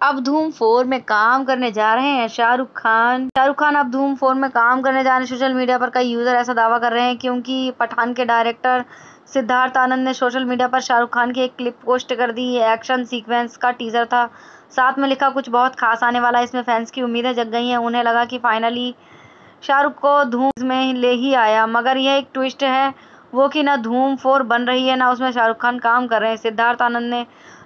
अब धूम फोर में काम करने जा रहे हैं शाहरुख खान। शाहरुख खान अब धूम फोर में काम करने जा रहे हैं। सोशल मीडिया पर कई यूज़र ऐसा दावा कर रहे हैं क्योंकि पठान के डायरेक्टर सिद्धार्थ आनंद ने सोशल मीडिया पर शाहरुख खान की एक क्लिप पोस्ट कर दी। ये एक्शन सीक्वेंस का टीजर था। साथ में लिखा, कुछ बहुत खास आने वाला है। इसमें फैंस की उम्मीदें जग गई हैं। उन्हें लगा कि फाइनली शाहरुख को धूम में ले ही आया। मगर यह एक ट्विस्ट है। वो कि ना धूम फोर बन रही है, ना उसमें शाहरुख खान काम कर रहे हैं। सिद्धार्थ आनंद ने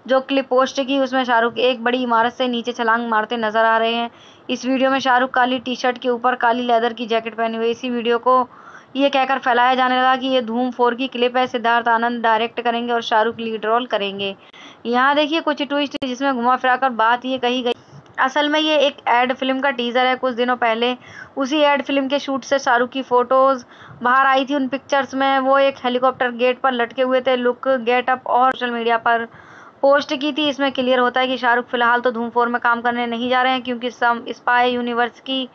जो क्लिप पोस्ट की, उसमें शाहरुख एक बड़ी इमारत से नीचे छलांग मारते नज़र आ रहे हैं। इस वीडियो में शाहरुख काली टी शर्ट के ऊपर काली लेदर की जैकेट पहने हुए इसी वीडियो को ये कहकर फैलाया जाने लगा कि ये धूम फोर की क्लिप है। सिद्धार्थ आनंद डायरेक्ट करेंगे और शाहरुख लीड रोल करेंगे। यहाँ देखिए कुछ ट्विस्ट जिसमें घुमा फिराकर बात ये कही गई। असल में ये एक एड फ़िल्म का टीज़र है, कुछ दिनों पहले। उसी एड फ़िल्म के शूट से शाहरुख की फ़ोटोज़ बाहर आई थी उन पिक्चर्स में। वो एक हेलीकॉप्टर गेट पर लटके हुए थे। लुक गेट अप और सोशल मीडिया पर पोस्ट की थी। इसमें क्लियर होता है कि शाहरुख फ़िलहाल तो धूम फोर में काम करने नहीं जा रहे हैं, क्योंकि सम स्पाई यूनिवर्स की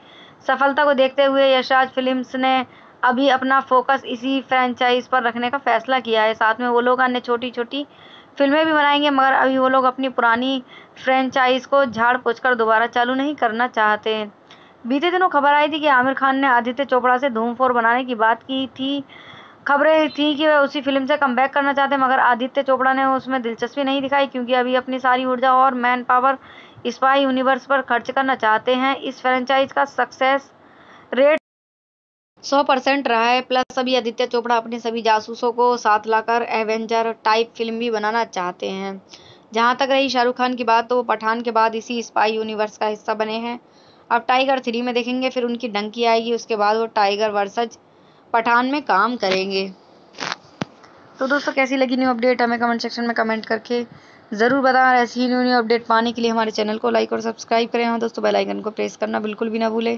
सफलता को देखते हुए यशराज फिल्म्स ने अभी अपना फोकस इसी फ्रेंचाइज पर रखने का फैसला किया है। साथ में वो लोग अन्य छोटी छोटी फ़िल्में भी बनाएँगे, मगर अभी वो लोग अपनी पुरानी फ्रेंचाइज को झाड़ पोछ कर दोबारा चालू नहीं करना चाहते। बीते दिनों खबर आई थी कि आमिर खान ने आदित्य चोपड़ा से धूम फोर बनाने की बात की थी। खबरें थी कि वह उसी फ़िल्म से कम करना चाहते, मगर आदित्य चोपड़ा ने उसमें दिलचस्पी नहीं दिखाई, क्योंकि अभी अपनी सारी ऊर्जा और मैन पावर स्पाई यूनिवर्स पर खर्च करना चाहते हैं। इस फ्रेंचाइज का सक्सेस रेट सौ परसेंट रहा है प्लस अभी आदित्य चोपड़ा अपने सभी जासूसों को साथ लाकर एवेंजर टाइप फ़िल्म भी बनाना चाहते हैं। जहाँ तक रही शाहरुख खान की बात तो वो पठान के बाद इसी स्पाई यूनिवर्स का हिस्सा बने हैं। अब टाइगर थ्री में देखेंगे, फिर उनकी डंकी आएगी, उसके बाद वो टाइगर वर्सज पठान में काम करेंगे। तो दोस्तों, कैसी लगी न्यू अपडेट हमें कमेंट सेक्शन में कमेंट करके ज़रूर बताएँ ऐसी ही न्यू न्यू अपडेट पाने के लिए हमारे चैनल को लाइक और सब्सक्राइब करें। हाँ दोस्तों बेल आइकन को प्रेस करना बिल्कुल भी ना भूलें।